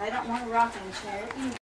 I don't want a rocking chair.